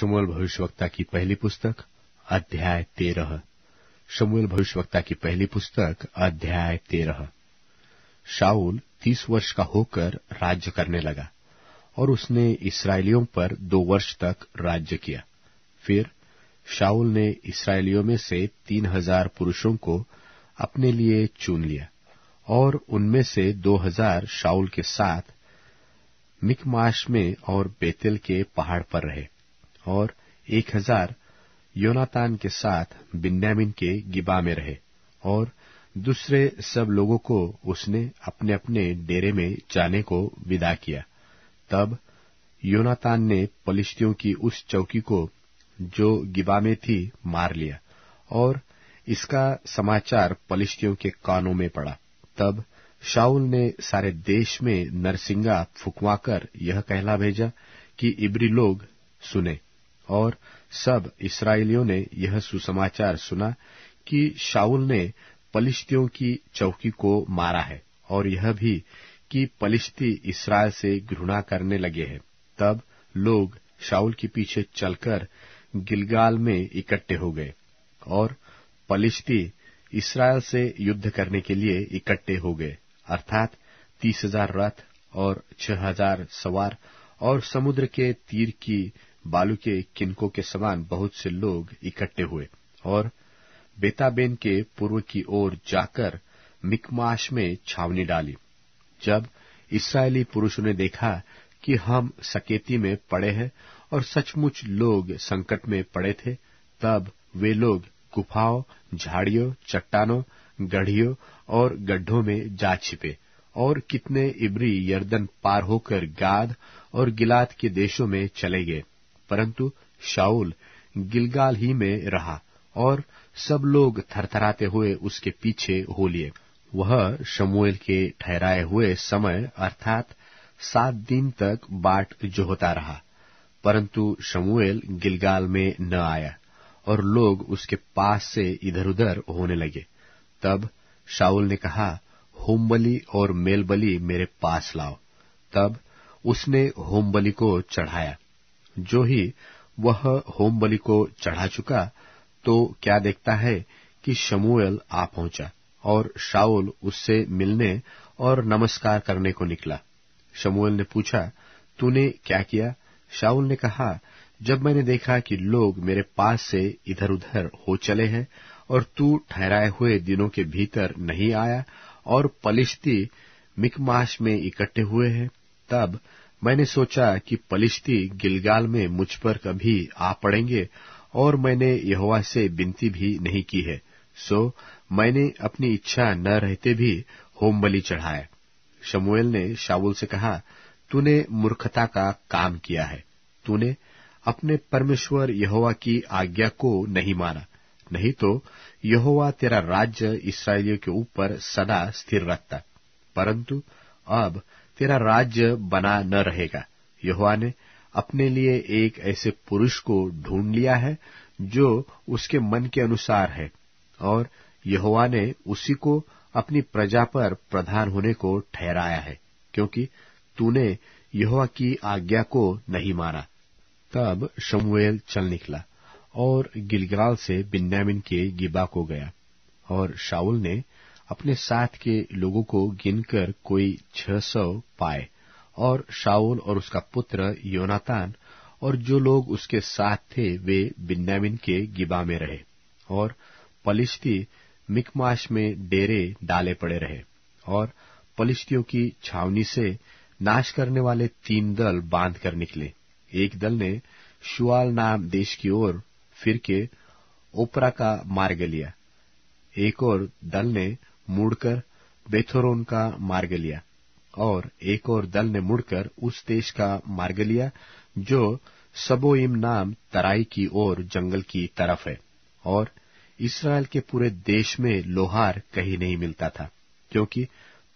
शमुएल भविष्यवक्ता की पहली पुस्तक, अध्याय तेरह। शमुएल भविष्यवक्ता की पहली पुस्तक, अध्याय तेरह। शाऊल तीस वर्ष का होकर राज्य करने लगा और उसने इसराइलियों पर दो वर्ष तक राज्य किया। फिर शाऊल ने इसराइलियों में से तीन हज़ार पुरुषों को अपने लिए चुन लिया और उनमें से दो हज़ार शाऊल के साथ मिकमाश में और बेतेल के पहाड़ पर रहे। और एक हज़ार योनातान के साथ बिन्यामिन के गिबा में रहे और दूसरे सब लोगों को उसने अपने अपने डेरे में जाने को विदा किया। तब योनातान ने पलिश्तियों की उस चौकी को जो गिबा में थी मार लिया और इसका समाचार पलिश्तियों के कानों में पड़ा। तब शाउल ने सारे देश में नरसिंगा फुकवाकर यह कहला भेजा कि इब्री लोग सुने। और सब इसराइलियों ने यह सुसमाचार सुना कि शाउल ने पलिश्तियों की चौकी को मारा है और यह भी कि पलिश्ती इसराइल से घृणा करने लगे हैं। तब लोग शाउल के पीछे चलकर गिलगाल में इकट्ठे हो गए और पलिश्ती इसराइल से युद्ध करने के लिए इकट्ठे हो गए। अर्थात तीस हज़ार रथ और छह हज़ार सवार और समुद्र के तीर की बालू के किनको के समान बहुत से लोग इकट्ठे हुए और बेताबेन के पूर्व की ओर जाकर मिकमाश में छावनी डाली। जब इसराइली पुरुषों ने देखा कि हम सकेती में पड़े हैं और सचमुच लोग संकट में पड़े थे, तब वे लोग गुफाओं, झाड़ियों, चट्टानों, गढ़ियों और गड्ढों में जा छिपे और कितने इब्री यर्दन पार होकर गाद और गिलाद के देशों में चले गए। परंतु शाउल गिलगाल ही में रहा और सब लोग थरथराते हुए उसके पीछे हो लिए। वह शमुएल के ठहराए हुए समय अर्थात सात दिन तक बाट जोहता रहा, परंतु शमुएल गिलगाल में न आया और लोग उसके पास से इधर उधर होने लगे। तब शाउल ने कहा, होमबली और मेलबली मेरे पास लाओ। तब उसने होमबली को चढ़ाया। जो ही वह होमबली को चढ़ा चुका तो क्या देखता है कि शमुएल आ पहुँचा और शाउल उससे मिलने और नमस्कार करने को निकला। शमुएल ने पूछा, तूने क्या किया? शाउल ने कहा, जब मैंने देखा कि लोग मेरे पास से इधर उधर हो चले हैं और तू ठहराए हुए दिनों के भीतर नहीं आया और पलिश्ती मिकमाश में इकट्ठे हुए हैं, तब मैंने सोचा कि पलिश्ती गिलगाल में मुझ पर कभी आ पड़ेंगे और मैंने यहोवा से विनती भी नहीं की है। सो, मैंने अपनी इच्छा न रहते भी होम बलि चढ़ाया शमुएल ने शावुल से कहा, तूने मूर्खता का काम किया है। तूने अपने परमेश्वर यहोवा की आज्ञा को नहीं माना। नहीं तो यहोवा तेरा राज्य इसराइलियों के ऊपर सदा स्थिर रखता। परंतु अब तेरा राज्य बना न रहेगा। यहोवा ने अपने लिए एक ऐसे पुरुष को ढूंढ लिया है, जो उसके मन के अनुसार है, और यहोवा ने उसी को अपनी प्रजा पर प्रधान होने को ठहराया है, क्योंकि तूने यहोवा की आज्ञा को नहीं माना। तब शमुएल चल निकला, और गिलगाल से बिन्यामिन के गिबा को गया, और शाउल ने अपने साथ के लोगों को गिनकर कोई छह सौ पाए और शाओल और उसका पुत्र योनातान और जो लोग उसके साथ थे, वे बिन्यामिन के गिबा में रहे और पलिश्ती मिकमाश में डेरे डाले पड़े रहे और पलिश्तियों की छावनी से नाश करने वाले तीन दल बाँध कर निकले। एक दल ने शुआल नाम देश की ओर फिर के ओपरा का मार्ग लिया। एक और दल ने मुड़कर बेथोरोन का मार्ग लिया और एक और दल ने मुड़कर उस देश का मार्ग लिया, जो सबोइम नाम तराई की ओर जंगल की तरफ़ है और इसराइल के पूरे देश में लोहार कहीं नहीं मिलता था, क्योंकि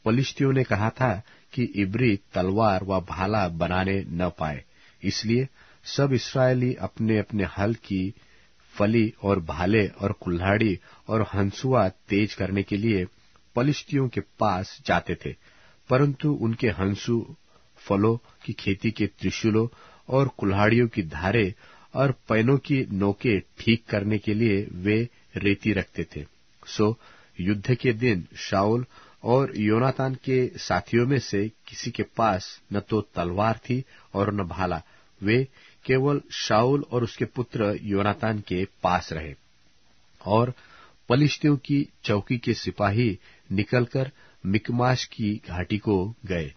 पलिश्तियों ने कहा था कि इब्री तलवार व भाला बनाने न पाए। इसलिए सब इसराइली अपने अपने हल की फली और भाले और कुल्हाड़ी और हंसुआ तेज करने के लिए पलिश्तियों के पास जाते थे, परंतु उनके हंसु, फलों की खेती के त्रिशूलों और कुल्हाड़ियों की धारे और पैनों की नोके ठीक करने के लिए वे रेती रखते थे। सो, युद्ध के दिन शाउल और योनातान के साथियों में से किसी के पास न तो तलवार थी और न भाला। वे केवल शाउल और उसके पुत्र योनातान के पास रहे और पलिश्तियों की चौकी के सिपाही निकलकर मिकमाश की घाटी को गए।